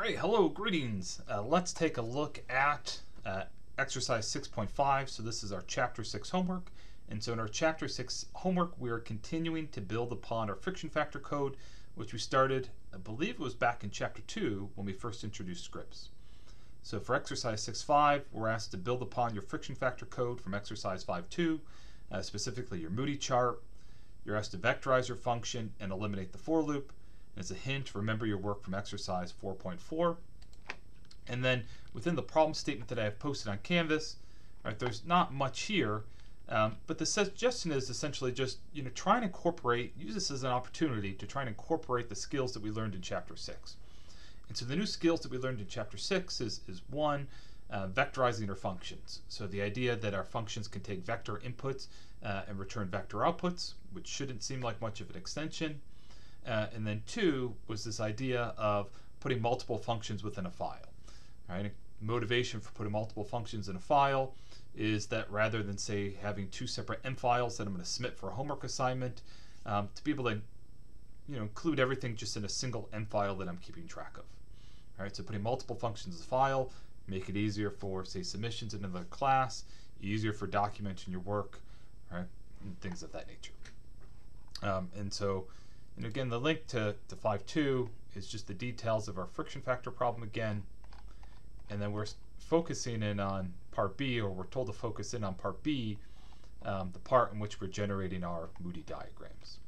right, hello, greetings. Uh, let's take a look at uh, exercise 6.5. So this is our chapter 6 homework. And so in our chapter 6 homework, we are continuing to build upon our friction factor code, which we started, I believe it was back in chapter 2 when we first introduced scripts. So for exercise 6.5, we're asked to build upon your friction factor code from exercise 5.2, uh, specifically your Moody chart. You're asked to vectorize your function and eliminate the for loop. As a hint, remember your work from exercise 4.4. And then within the problem statement that I have posted on Canvas, right, there's not much here, um, but the suggestion is essentially just you know try and incorporate, use this as an opportunity to try and incorporate the skills that we learned in Chapter 6. And so the new skills that we learned in Chapter 6 is, is one, uh, vectorizing our functions. So the idea that our functions can take vector inputs uh, and return vector outputs, which shouldn't seem like much of an extension. Uh, and then two was this idea of putting multiple functions within a file. Right? Motivation for putting multiple functions in a file is that rather than say having two separate M files that I'm going to submit for a homework assignment, um, to be able to you know include everything just in a single M file that I'm keeping track of. All right, so putting multiple functions in a file make it easier for say submissions into the class, easier for documenting your work, right, and things of that nature. Um, and so and again, the link to, to 5.2 is just the details of our friction factor problem again. And then we're focusing in on part B, or we're told to focus in on part B, um, the part in which we're generating our Moody diagrams.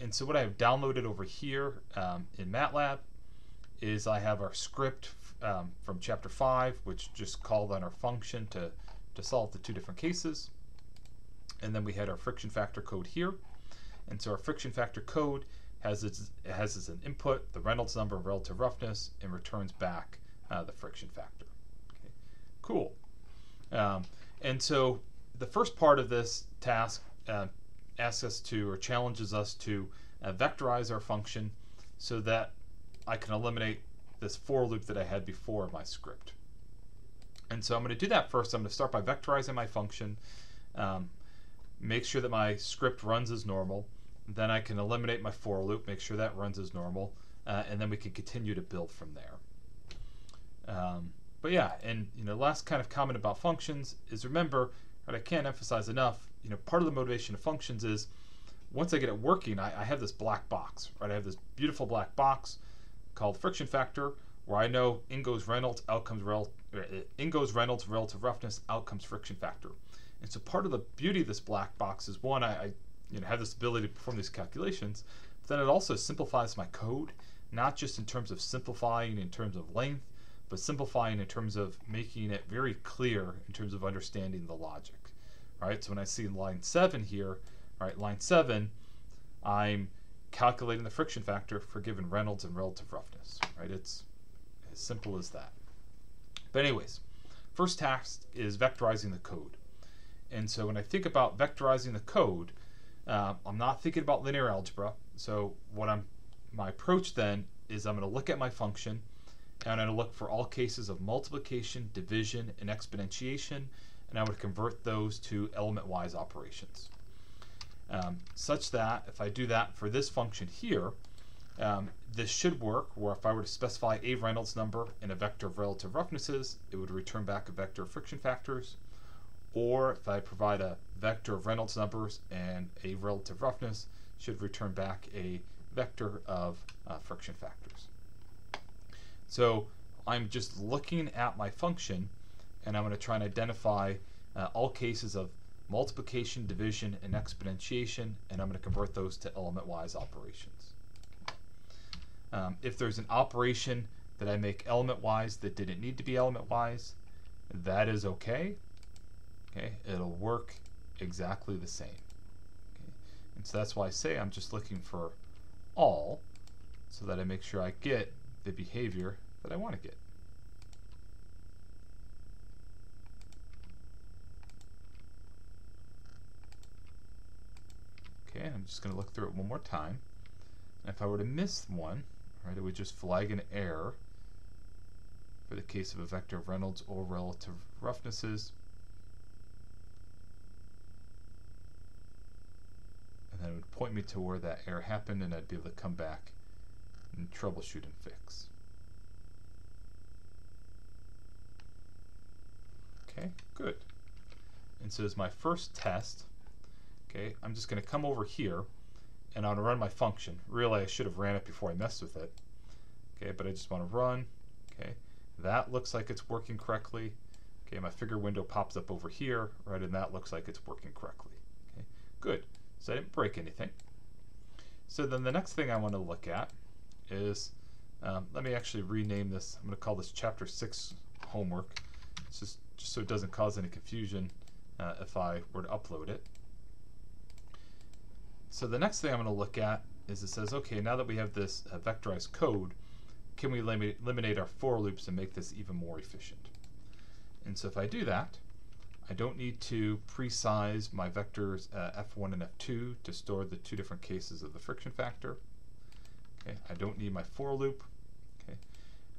And so what I have downloaded over here um, in MATLAB is I have our script um, from chapter 5, which just called on our function to, to solve the two different cases. And then we had our friction factor code here. And so our friction factor code has its has as an input the Reynolds number of relative roughness and returns back uh, the friction factor. Okay. Cool. Um, and so the first part of this task uh, asks us to or challenges us to uh, vectorize our function so that I can eliminate this for loop that I had before my script. And so I'm going to do that first. I'm going to start by vectorizing my function, um, make sure that my script runs as normal. Then I can eliminate my for loop, make sure that runs as normal, uh, and then we can continue to build from there. Um, but yeah, and you know, last kind of comment about functions is remember, and I can't emphasize enough, you know, part of the motivation of functions is once I get it working, I, I have this black box, right? I have this beautiful black box called friction factor, where I know in goes Reynolds, outcomes rel, uh, in goes Reynolds relative roughness, outcomes friction factor. And so part of the beauty of this black box is one, I, I you know, have this ability to perform these calculations, but then it also simplifies my code, not just in terms of simplifying in terms of length, but simplifying in terms of making it very clear in terms of understanding the logic. Right? So when I see line 7 here, right, line 7, I'm calculating the friction factor for given Reynolds and relative roughness. Right? It's as simple as that. But anyways, first task is vectorizing the code. And so when I think about vectorizing the code, uh, I'm not thinking about linear algebra. So what I'm my approach then is I'm going to look at my function and I'm going to look for all cases of multiplication, division, and exponentiation, and I would convert those to element-wise operations. Um, such that if I do that for this function here, um, this should work where if I were to specify a Reynolds number in a vector of relative roughnesses, it would return back a vector of friction factors. Or if I provide a vector of Reynolds numbers and a relative roughness should return back a vector of uh, friction factors. So I'm just looking at my function and I'm going to try and identify uh, all cases of multiplication, division, and exponentiation, and I'm going to convert those to element-wise operations. Um, if there's an operation that I make element-wise that didn't need to be element-wise, that is okay. Okay, it'll work exactly the same. Okay? And so that's why I say I'm just looking for all so that I make sure I get the behavior that I want to get. Okay, I'm just going to look through it one more time. And if I were to miss one, right, it would just flag an error for the case of a vector of Reynolds or relative roughnesses. and it would point me to where that error happened and I'd be able to come back and troubleshoot and fix. Okay, good. And so as my first test, okay, I'm just going to come over here and I'm going to run my function. Really, I should have ran it before I messed with it. Okay, but I just want to run. Okay, that looks like it's working correctly. Okay, my figure window pops up over here, right, and that looks like it's working correctly. Okay, good. So I didn't break anything. So then the next thing I want to look at is, um, let me actually rename this. I'm going to call this Chapter 6 homework. It's just, just so it doesn't cause any confusion uh, if I were to upload it. So the next thing I'm going to look at is it says, okay, now that we have this uh, vectorized code, can we eliminate our for loops and make this even more efficient? And so if I do that, I don't need to pre-size my vectors uh, f1 and f2 to store the two different cases of the friction factor. Okay, I don't need my for loop. Okay,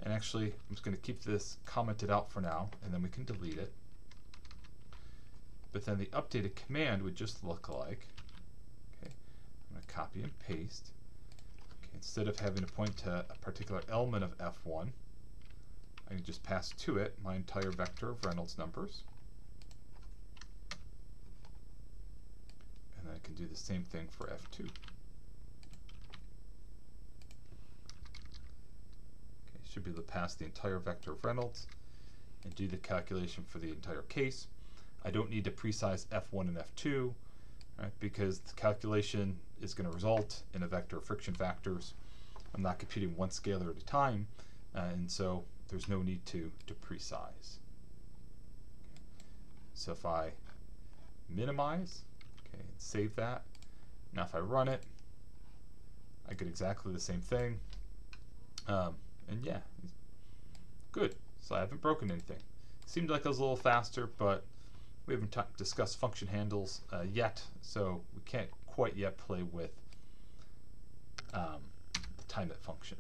and actually I'm just going to keep this commented out for now, and then we can delete it. But then the updated command would just look like, okay, I'm going to copy and paste. Okay, instead of having to point to a particular element of f1, I can just pass to it my entire vector of Reynolds numbers. And then I can do the same thing for F2. Okay, should be able to pass the entire vector of Reynolds and do the calculation for the entire case. I don't need to precise F1 and F2 right, because the calculation is going to result in a vector of friction factors. I'm not computing one scalar at a time, uh, and so there's no need to, to precise. So if I minimize, and save that, now if I run it, I get exactly the same thing. Um, and yeah, good. So I haven't broken anything. Seemed like I was a little faster, but we haven't discussed function handles uh, yet, so we can't quite yet play with um, the timeit function.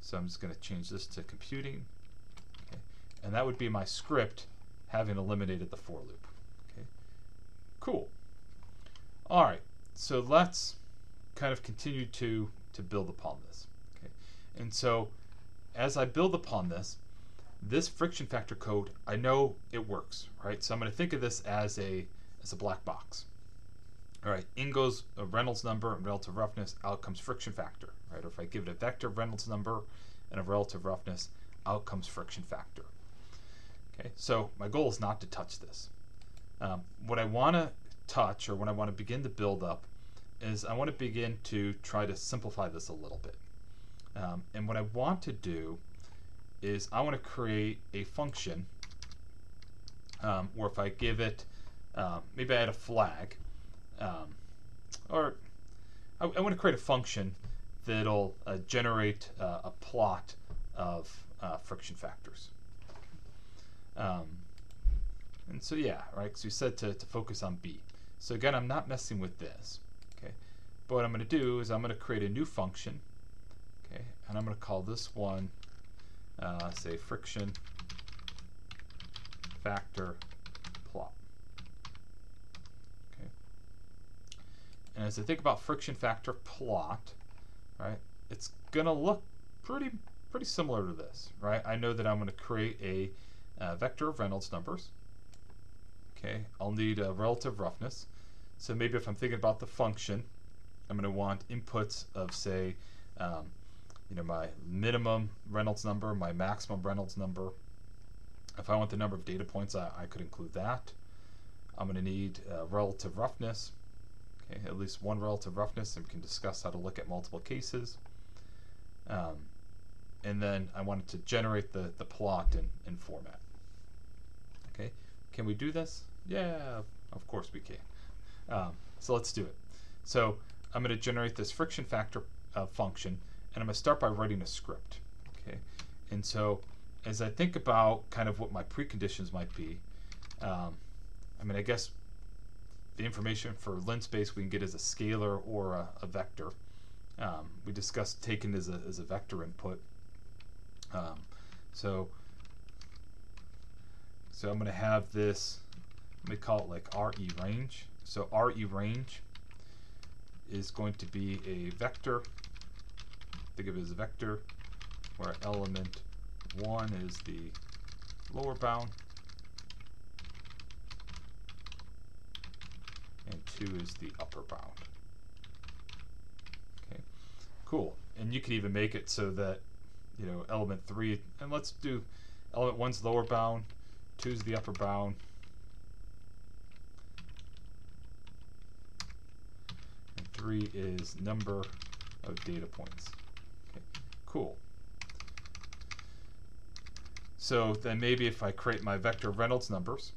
So I'm just going to change this to computing. Okay. And that would be my script having eliminated the for loop. Okay. Cool. All right. So let's kind of continue to, to build upon this. Okay. And so as I build upon this, this friction factor code, I know it works, right? So I'm going to think of this as a as a black box. All right, in goes a Reynolds number and relative roughness, out comes friction factor, right? Or if I give it a vector Reynolds number and a relative roughness, out comes friction factor. Okay, so my goal is not to touch this. Um, what I want to touch, or what I want to begin to build up, is I want to begin to try to simplify this a little bit. Um, and what I want to do is I want to create a function um, where if I give it, uh, maybe I add a flag, um, or I, I, want to create a function that'll uh, generate uh, a plot of uh, friction factors. Um, and so yeah, right, because we said to, to focus on B. So again, I'm not messing with this, okay? But what I'm going to do is I'm going to create a new function, okay? And I'm going to call this one, uh, say, friction factor plot. Okay, And as I think about friction factor plot, right, it's going to look pretty pretty similar to this, right? I know that I'm going to create a uh, vector of Reynolds numbers. Okay, I'll need a relative roughness. So maybe if I'm thinking about the function, I'm going to want inputs of say, um, you know, my minimum Reynolds number, my maximum Reynolds number. If I want the number of data points, I, I could include that. I'm going to need uh, relative roughness okay, at least one relative roughness, and we can discuss how to look at multiple cases. Um, and then I wanted to generate the, the plot in, in format. Okay, can we do this? Yeah, of course we can. Um, so let's do it. So I'm going to generate this friction factor uh, function, and I'm going to start by writing a script. Okay, and so as I think about kind of what my preconditions might be, um, I mean, I guess the information for linspace we can get as a scalar or a, a vector. Um, we discussed taken as a, as a vector input. Um, so, so I'm going to have this, let me call it like RE range. So RE range is going to be a vector. Think of it as a vector where element 1 is the lower bound and 2 is the upper bound. Okay, cool. And you could even make it so that, you know, element 3, and let's do element 1's lower bound, two's the upper bound, 3 is number of data points. Okay, cool. So then maybe if I create my vector Reynolds numbers,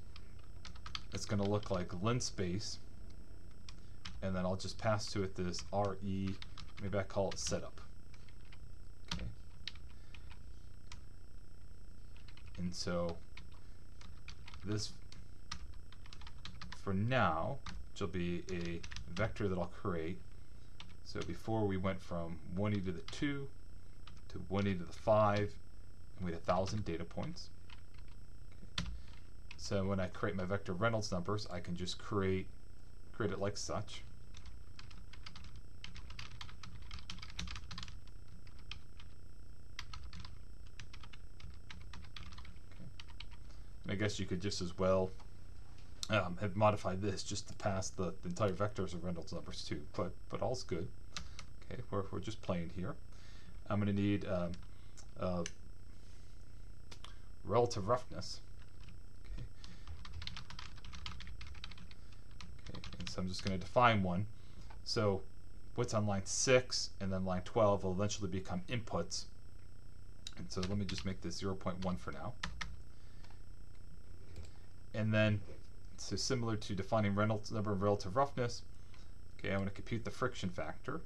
it's going to look like linspace, and then I'll just pass to it this RE, maybe I call it setup. Okay. And so this, for now, which will be a vector that I'll create. So before we went from 1e to the 2 to 1e to the 5, and we had 1,000 data points. Okay. So when I create my vector Reynolds numbers, I can just create, create it like such. I guess you could just as well um, have modified this just to pass the, the, entire vectors of Reynolds numbers too, but but all's good. Okay, we're, we're just playing here. I'm going to need um, uh, relative roughness. Okay. okay, and so I'm just going to define one. So what's on line 6 and then line 12 will eventually become inputs. And so let me just make this 0.1 for now. And then, so similar to defining Reynolds number of relative roughness, okay, I'm going to compute the friction factor.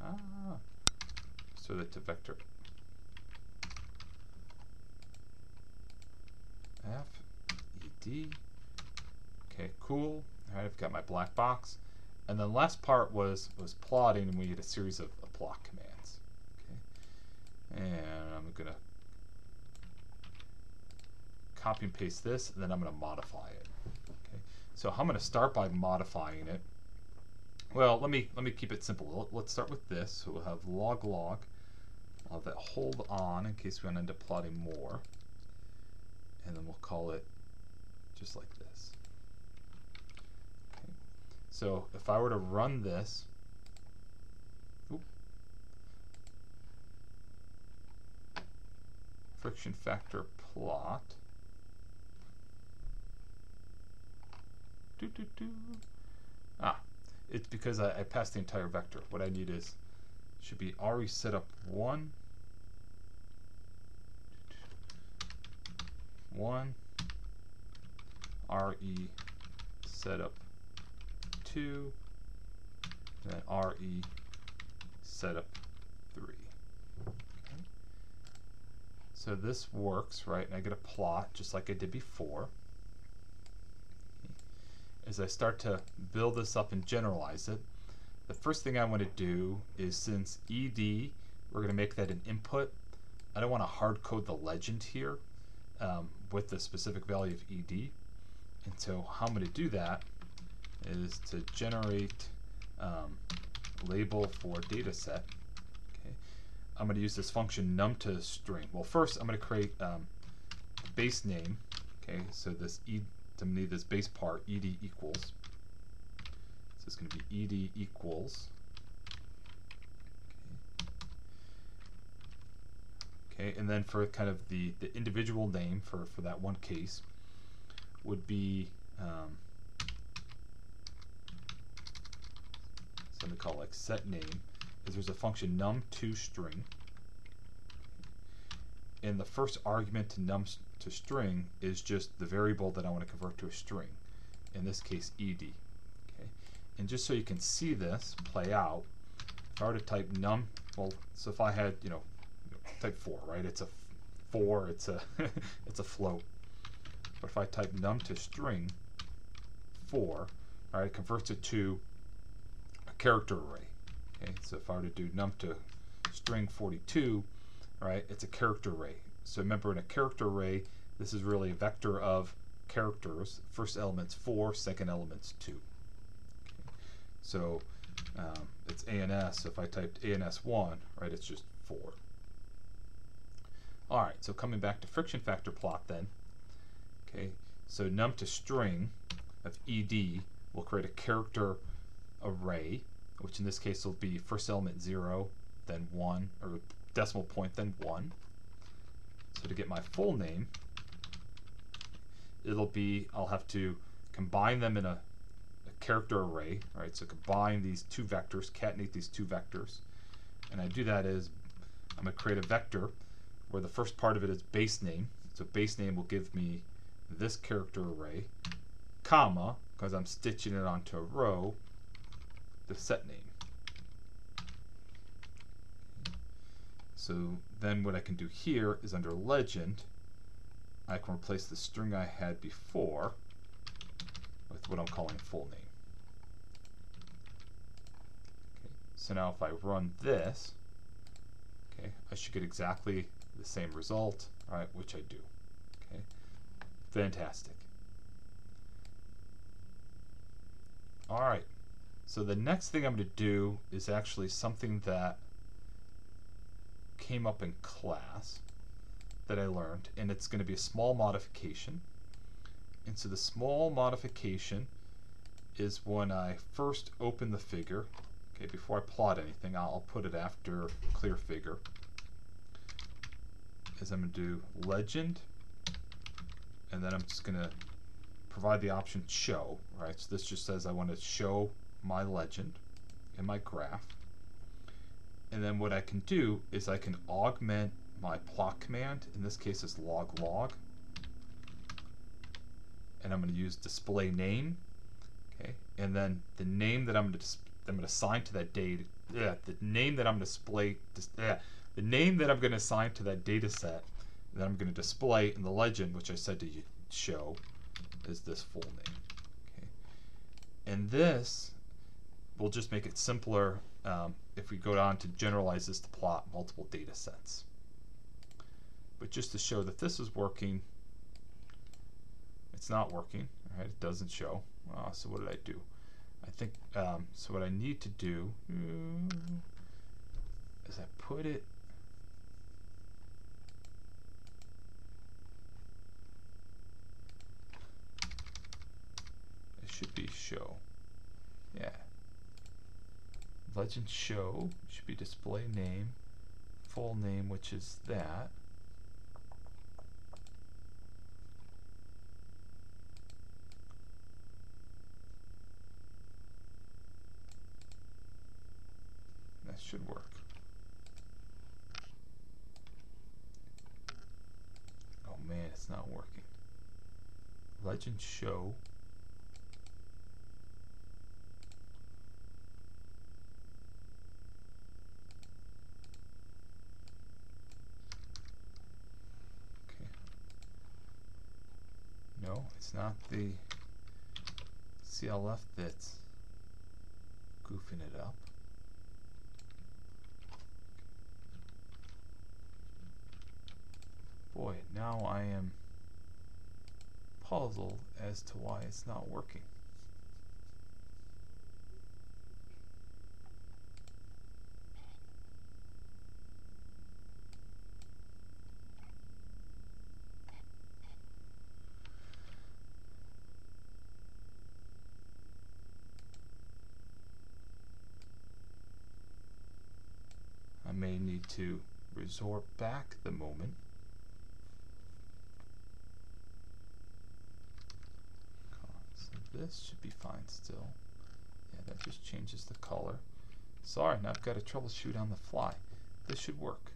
Ah, so that's a vector F E D Okay, cool. All right, I've got my black box. And then last part was was plotting, and we had a series of, of plot commands. Okay, and I'm gonna copy and paste this, and then I'm gonna modify it. Okay, so I'm gonna start by modifying it. Well, let me let me keep it simple. Let's start with this. So we'll have log log. I'll have that hold on in case we want to end up plotting more, and then we'll call it just like this. So if I were to run this, friction factor plot, doo -doo -doo. ah, it's because I, I passed the entire vector. What I need is, should be RE setup 1, 1, RE setup 2, and then RE setup 3. Okay. So this works, right? And I get a plot just like I did before. As I start to build this up and generalize it, the first thing I want to do is since ED, we're going to make that an input. I don't want to hard code the legend here um, with the specific value of ED. And so how I'm going to do that is to generate um, label for data set. Okay. I'm going to use this function num to string. Well, first I'm going to create um, base name. Okay, so this e to need this base part ed equals. So it's going to be ed equals. Okay. okay, and then for kind of the the individual name for for that one case would be um, something called like set name is there's a function num to string. And the first argument to num to string is just the variable that I want to convert to a string in this case ed okay? And just so you can see this play out if I were to type num well so if I had you know type 4 right? It's a 4 it's a it's a float. But if I type num to string 4 all right it converts it to character array. Okay, so if I were to do num to string 42, right, it's a character array. So remember in a character array, this is really a vector of characters. First element's 4, second element's 2. Okay. So um, it's ANS. So if I typed ANS1, right, it's just 4. All right, so coming back to friction factor plot then. Okay, so num to string of ed will create a character array, which in this case will be first element 0, then 1, or decimal point, then 1. So to get my full name, it'll be, I'll have to combine them in a, a character array, right? So combine these two vectors, catenate these two vectors. And I do that is, I'm going to create a vector where the first part of it is base name. So base name will give me this character array, comma, because I'm stitching it onto a row, the set name. So then what I can do here is under legend, I can replace the string I had before with what I'm calling full name. Okay, so now if I run this, okay, I should get exactly the same result, right, which I do. Okay, fantastic. All right, so the next thing I'm going to do is actually something that came up in class that I learned, and it's going to be a small modification. And so the small modification is when I first open the figure. Okay, before I plot anything, I'll put it after clear figure. Is I'm going to do legend, and then I'm just going to provide the option show. Right, so this just says I want to show my legend and my graph. And then what I can do is I can augment my plot command. In this case, it's log log. And I'm going to use display name. Okay, and then the name that I'm going to I'm going to assign to that data. The name that I'm going to display. The name that I'm going to assign to that data set that I'm going to display in the legend, which I said to you show, is this full name. Okay, and this will just make it simpler um, if we go on to generalize this to plot multiple data sets. But just to show that this is working, it's not working, right? It doesn't show. Uh, so what did I do? I think, um, so what I need to do is I put it it should be show. Yeah. Legend show should be display name, full name, which is that. That should work. Oh man, it's not working. Legend show It's not the CLF that's goofing it up. Boy, now I am puzzled as to why it's not working. may need to resort back the moment. This should be fine still. Yeah, that just changes the color. Sorry, now I've got to troubleshoot on the fly. This should work.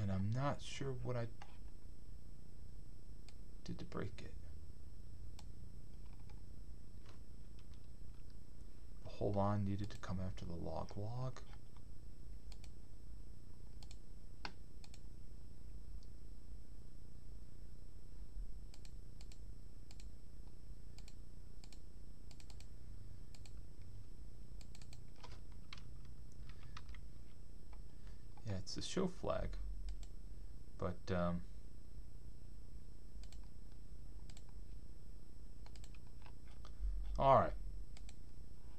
And I'm not sure what I did to break it. hold on needed to come after the log log. It's a show flag. But um, all right.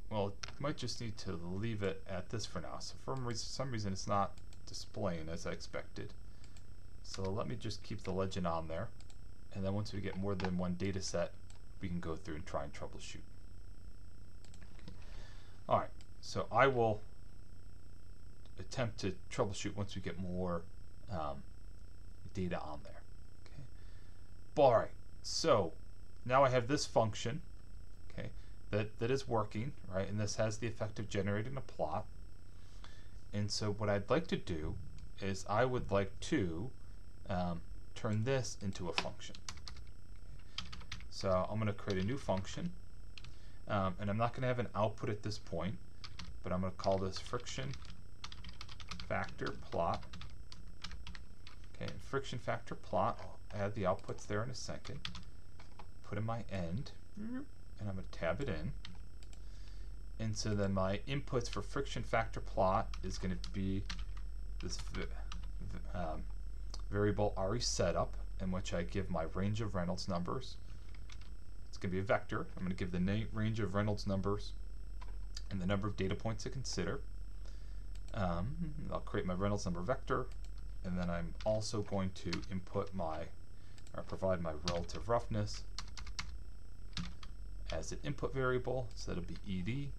well, might just need to leave it at this for now. So for some reason it's not displaying as I expected. So let me just keep the legend on there. And then once we get more than one data set, we can go through and try and troubleshoot. All right, so I will attempt to troubleshoot once we get more um, data on there. Okay. All right, so now I have this function, okay, that, that is working, right, and this has the effect of generating a plot. And so what I'd like to do is I would like to um, turn this into a function. So I'm going to create a new function, um, and I'm not going to have an output at this point, but I'm going to call this friction factor plot. Okay, friction factor plot. I'll add the outputs there in a second. Put in my end, and I'm going to tab it in. And so then my inputs for friction factor plot is going to be this um, variable RE setup, in which I give my range of Reynolds numbers. It's going to be a vector. I'm going to give the range of Reynolds numbers and the number of data points to consider. Um, I'll create my Reynolds number vector, and then I'm also going to input my, or provide my relative roughness as an input variable, so that'll be ed.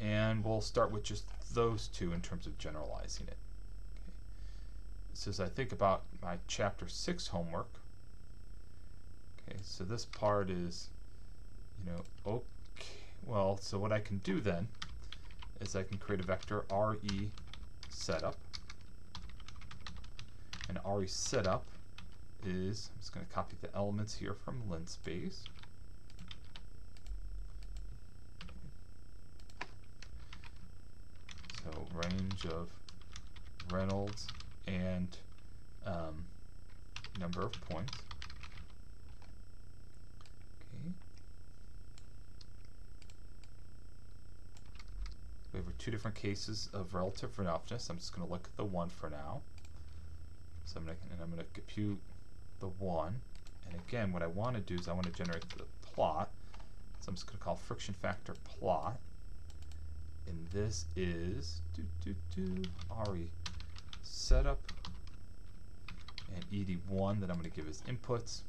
And we'll start with just those two in terms of generalizing it. So as I think about my chapter 6 homework, okay, so this part is, you know, okay, well, so what I can do then is I can create a vector RE setup. And RE setup is, I'm just going to copy the elements here from linspace. So range of Reynolds and um, number of points. Okay. We have two different cases of relative roughness. I'm just going to look at the one for now. So I'm to, and I'm going to compute the one. And again, what I want to do is I want to generate the plot. So I'm just going to call friction factor plot. And this is do, do, do, RE setup and ed1 that I'm going to give as inputs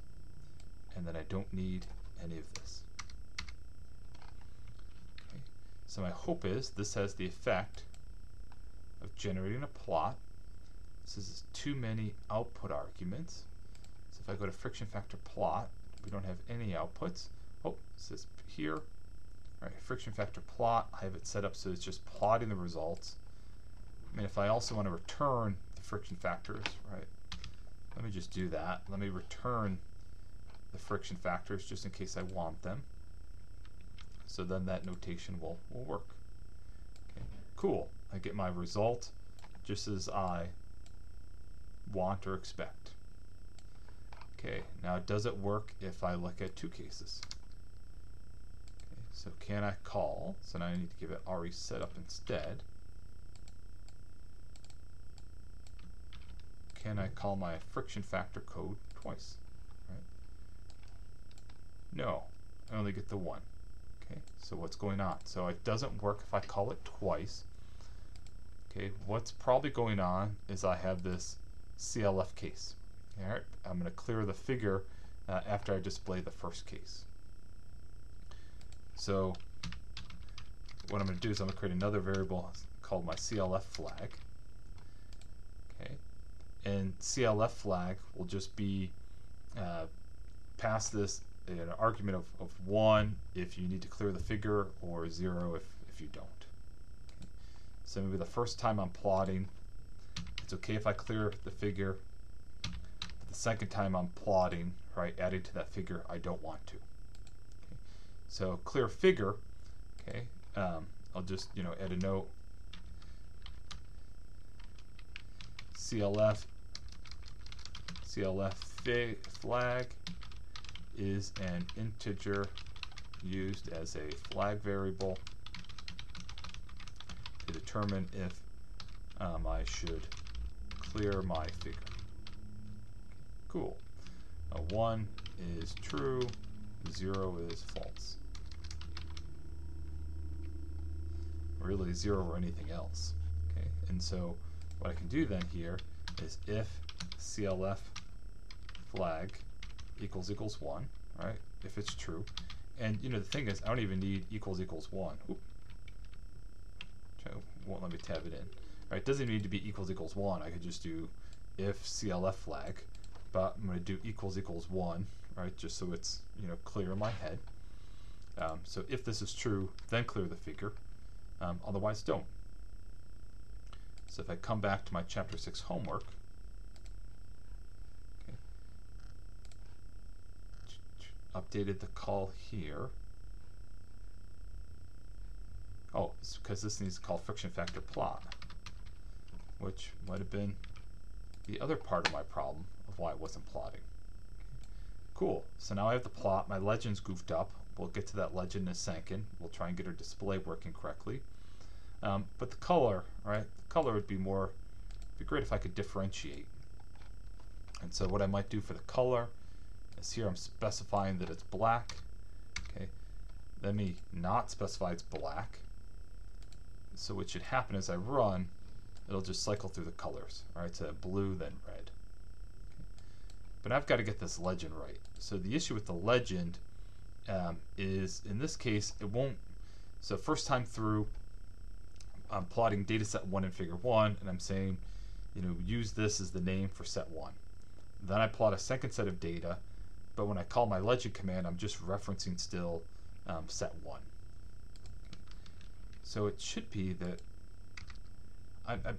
and then I don't need any of this. Okay. So my hope is this has the effect of generating a plot. This is too many output arguments. So if I go to friction factor plot, we don't have any outputs. Oh, it says here. All right, friction factor plot, I have it set up so it's just plotting the results. I mean, if I also want to return the friction factors, right? Let me just do that. Let me return the friction factors just in case I want them. So then that notation will, will work. Okay, cool. I get my result just as I want or expect. Okay, now does it work if I look at two cases? Okay, so can I call? So now I need to give it RE setup instead. can I call my friction factor code twice? Right? No, I only get the one. Okay, so what's going on? So it doesn't work if I call it twice. Okay, what's probably going on is I have this CLF case. All right, I'm going to clear the figure uh, after I display the first case. So what I'm going to do is I'm going to create another variable called my CLF flag Okay, and CLF flag will just be uh, pass this an argument of, of 1 if you need to clear the figure or 0 if, if you don't. So maybe the first time I'm plotting, it's okay if I clear the figure. But the second time I'm plotting, right, adding to that figure, I don't want to. Okay. So clear figure, okay, um, I'll just, you know, add a note. CLF CLF flag is an integer used as a flag variable to determine if um, I should clear my figure. Cool. A 1 is true, 0 is false. really zero or anything else. Okay, and so what I can do then here is if CLF flag equals equals one, right? If it's true, and you know the thing is, I don't even need equals equals one. Oop. Won't let me tab it in. Right? It doesn't need to be equals equals one. I could just do if CLF flag, but I'm going to do equals equals one, right? Just so it's you know clear in my head. Um, so if this is true, then clear the figure. Um, otherwise, don't. So if I come back to my chapter six homework, okay, updated the call here. Oh, it's because this needs to call friction factor plot, which might have been the other part of my problem of why it wasn't plotting. Cool, so now I have the plot, my legend's goofed up. We'll get to that legend in a second. We'll try and get our display working correctly. Um, but the color, right, the color would be more, be great if I could differentiate. And so what I might do for the color is here I'm specifying that it's black. Okay, let me not specify it's black. So what should happen as I run, it'll just cycle through the colors. All right, so blue, then red. But I've got to get this legend right. So the issue with the legend um, is, in this case, it won't. So first time through, I'm plotting data set one in figure one, and I'm saying, you know, use this as the name for set one. Then I plot a second set of data, but when I call my legend command, I'm just referencing still um, set one. So it should be that I, I'm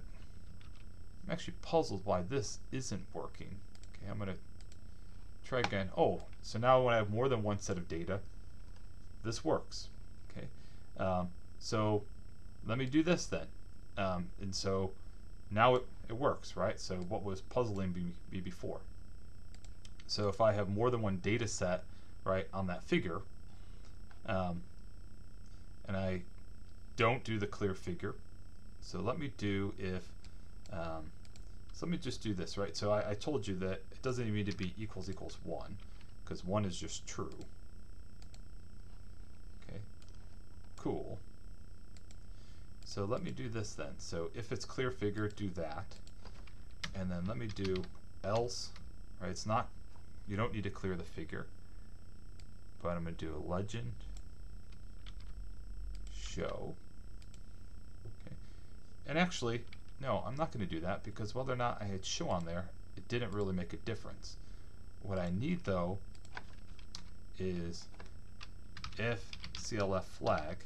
actually puzzled why this isn't working. Okay, I'm to try again. Oh, so now when I have more than one set of data, this works. Okay, um, so let me do this then. Um, and so now it, it works, right? So what was puzzling me before? So if I have more than one data set, right, on that figure, um, and I don't do the clear figure. So let me do if, um, so let me just do this, right? So I, I told you that it doesn't need to be equals equals 1, because 1 is just true. Okay, cool. So let me do this then. So if it's clear figure, do that. And then let me do else, right? It's not, you don't need to clear the figure. But I'm going to do a legend show. Okay. And actually, no, I'm not going to do that because whether or not I had show on there, it didn't really make a difference. What I need though is if CLF flag,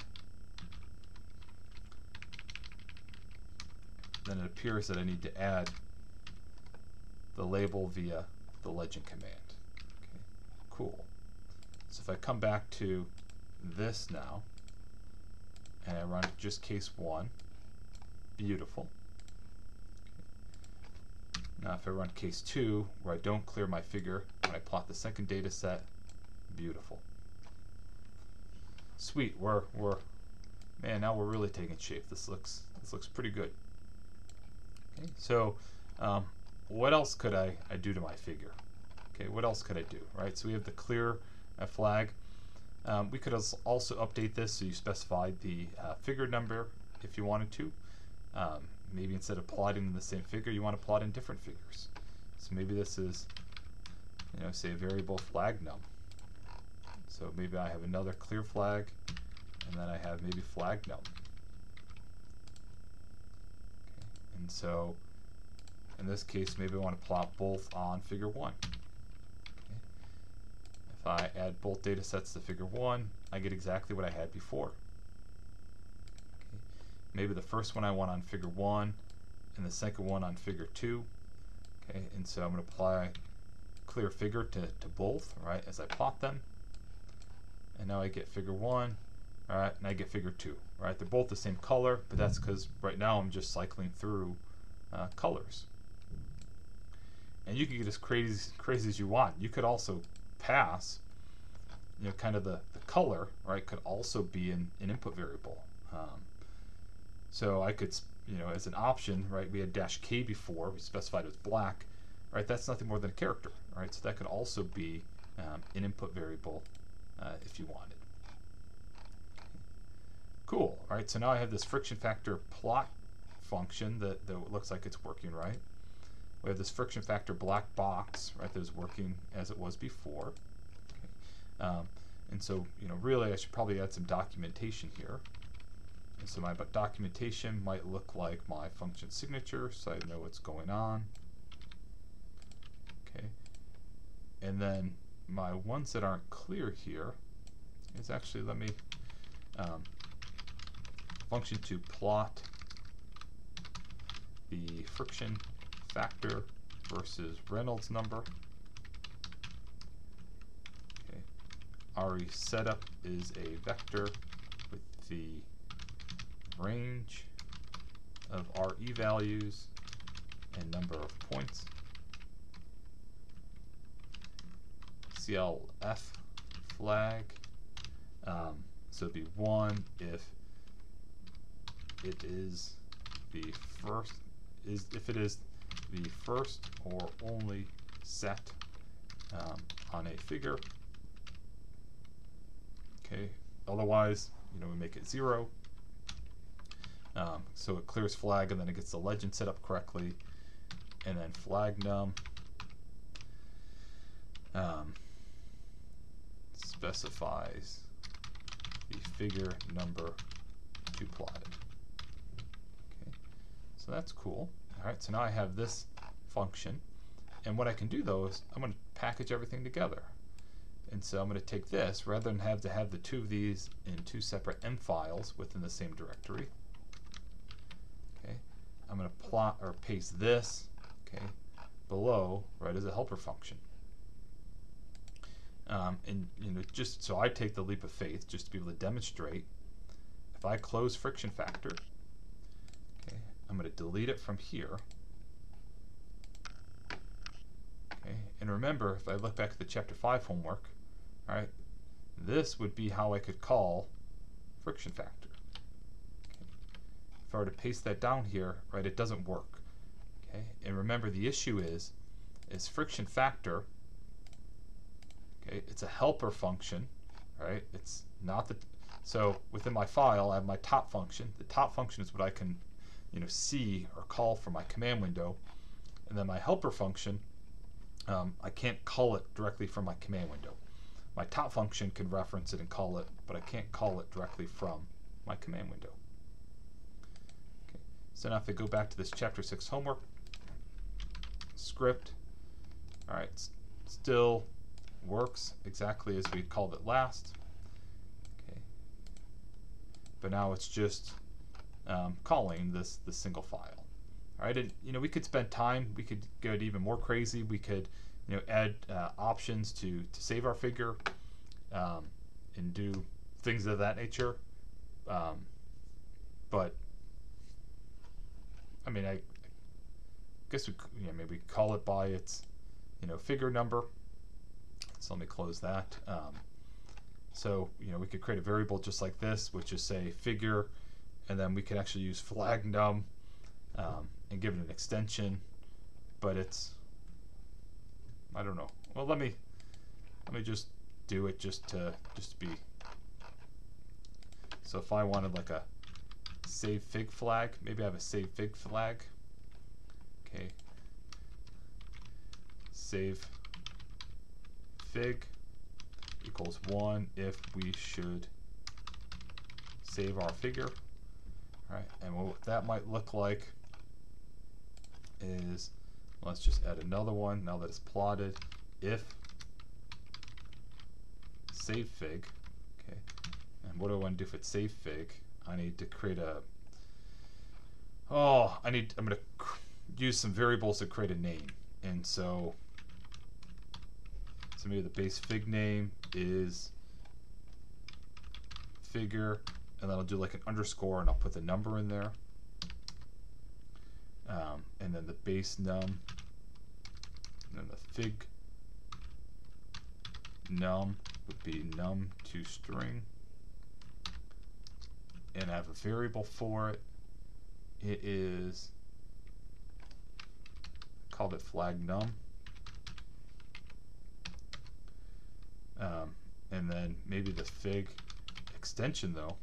then it appears that I need to add the label via the legend command. Cool. So if I come back to this now, and I run just case one, Beautiful. Now if I run case 2, where I don't clear my figure, when I plot the second data set, beautiful. Sweet, we're, we're, man, now we're really taking shape. This looks, this looks pretty good. Okay, so um, what else could I, I do to my figure? Okay, what else could I do, right? So we have the clear uh, flag. Um, we could also update this so you specified the uh, figure number if you wanted to. Um, maybe instead of plotting in the same figure, you want to plot in different figures. So maybe this is, you know, say a variable flag num. So maybe I have another clear flag, and then I have maybe flag num. Okay. And so, in this case, maybe I want to plot both on figure 1. Okay. If I add both data sets to figure 1, I get exactly what I had before. Maybe the first one I want on figure 1 and the second one on figure 2. Okay, and so I'm going to apply clear figure to, to both, right, as I plot them. And now I get figure 1, alright, and I get figure 2, right? They're both the same color, but that's because right now I'm just cycling through uh, colors. And you can get as crazy, crazy as you want. You could also pass, you know, kind of the, the color, right, could also be an, an input variable. Um, so I could, you know, as an option, right, we had dash K before, we specified it was black, right, that's nothing more than a character, right, so that could also be um, an input variable uh, if you wanted. Cool, All right, so now I have this friction factor plot function that, that looks like it's working right. We have this friction factor black box, right, that is working as it was before. Okay. Um, and so, you know, really I should probably add some documentation here. And so my documentation might look like my function signature, so I know what's going on. Okay. And then my ones that aren't clear here is actually, let me, um, function to plot the friction factor versus Reynolds number. Okay. RE setup is a vector with the range of RE values and number of points. CLF flag. Um, so it'd be one if it is the first is if it is the first or only set um, on a figure. Okay, otherwise, you know, we make it zero. Um, so it clears flag and then it gets the legend set up correctly. And then flag num um, specifies the figure number to plot it. Okay, so that's cool. All right, so now I have this function. And what I can do though is I'm going to package everything together. And so I'm going to take this, rather than have to have the two of these in two separate M files within the same directory. Okay, I'm going to plot or paste this, okay, below, right, as a helper function. Um, and you know, just so I take the leap of faith, just to be able to demonstrate, if I close friction factor, I'm going to delete it from here. Okay, and remember, if I look back at the chapter five homework, all right, this would be how I could call friction factor. Okay. If I were to paste that down here, right, it doesn't work. Okay, and remember the issue is, is friction factor Okay, it's a helper function, right? It's not the so within my file I have my top function. The top function is what I can, you know, see or call from my command window, and then my helper function, um, I can't call it directly from my command window. My top function can reference it and call it, but I can't call it directly from my command window. Okay. So now if I go back to this chapter six homework script, all right, still works exactly as we called it last. Okay. But now it's just um, calling this the single file. All right, and you know we could spend time. We could get even more crazy. We could you know add uh, options to to save our figure um, and do things of that nature. Um, but I mean, I, I guess we you know, maybe call it by its you know figure number so let me close that. Um, so, you know, we could create a variable just like this, which is say figure, and then we could actually use flag num um, and give it an extension, but it's, I don't know. Well, let me, let me just do it just to, just to be, so if I wanted like a save fig flag, maybe I have a save fig flag. Okay. Save fig equals 1 if we should save our figure. Right, and what that might look like is, let's just add another one now that it's plotted, if save fig, okay, and what do I want to do if it's save fig? I need to create a, oh, I need, I'm going to use some variables to create a name, and so so maybe the base fig name is figure, and then I'll do like an underscore and I'll put the number in there. Um, and then the base num, and then the fig num would be num to string. And I have a variable for it. It is called it flag num. Um, and then maybe the fig extension though,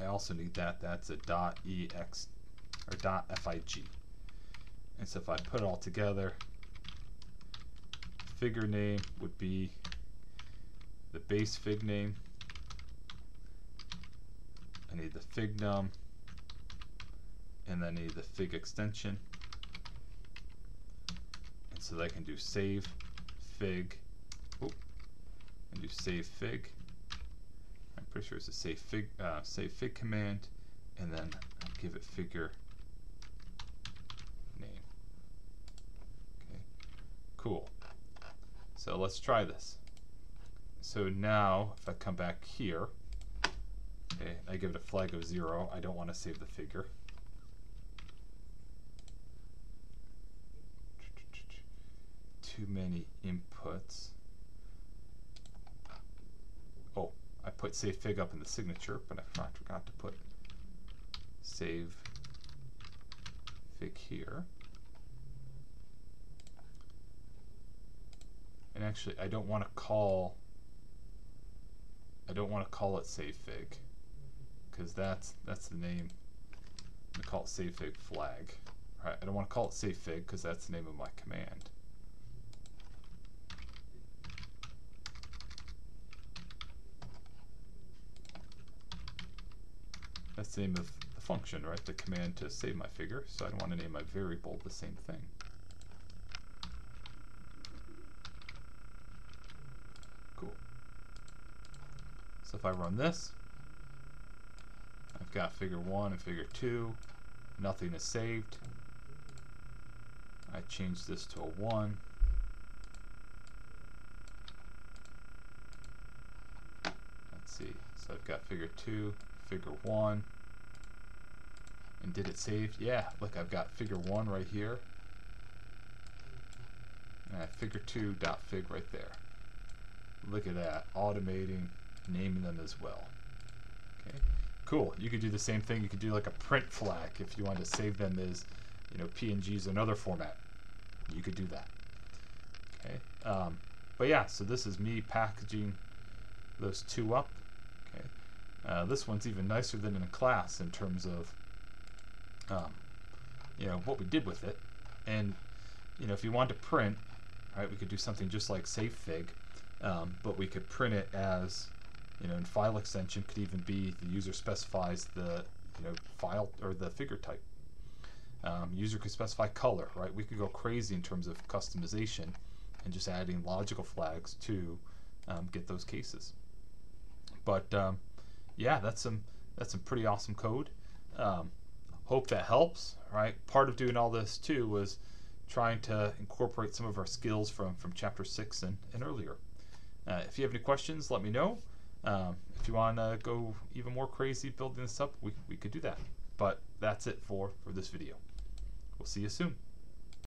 I also need that. That's a dot ex or dot fig. And so if I put it all together, figure name would be the base fig name. I need the fig num, and then I need the fig extension. And so that I can do save fig, oh, and do save fig. Pretty sure it's a save fig, uh, save fig command, and then give it figure name. Okay, cool. So let's try this. So now, if I come back here, okay, I give it a flag of zero. I don't want to save the figure. Too many inputs. Oh, I put save fig up in the signature, but I forgot to put save fig here. And actually, I don't want to call I don't want to call it savefig because that's that's the name. Gonna call it savefig flag. Right? I don't want to call it savefig because that's the name of my command. That's the name of the function, right? The command to save my figure. So I don't want to name my variable the same thing. Cool. So if I run this, I've got figure 1 and figure 2. Nothing is saved. I change this to a 1. Let's see. So I've got figure 2, figure 1. And did it save? Yeah, look, I've got figure 1 right here. And I figure 2 dot fig right there. Look at that, automating naming them as well. Okay, cool. You could do the same thing. You could do like a print flag if you wanted to save them as, you know, PNGs or another format. You could do that. Okay, um, but yeah, so this is me packaging those two up. Okay, uh, this one's even nicer than in a class in terms of, um, you know, what we did with it. And you know, if you want to print, right, we could do something just like SaveFig, um, but we could print it as you know, and file extension could even be the user specifies the you know file or the figure type. Um, user could specify color, right? We could go crazy in terms of customization and just adding logical flags to um, get those cases. But um, yeah, that's some that's some pretty awesome code. Hope that helps, right? Part of doing all this too was trying to incorporate some of our skills from from chapter six and, and earlier. Uh, if you have any questions, let me know. Um, if you want to go even more crazy building this up, we, we could do that. But that's it for, for this video. We'll see you soon.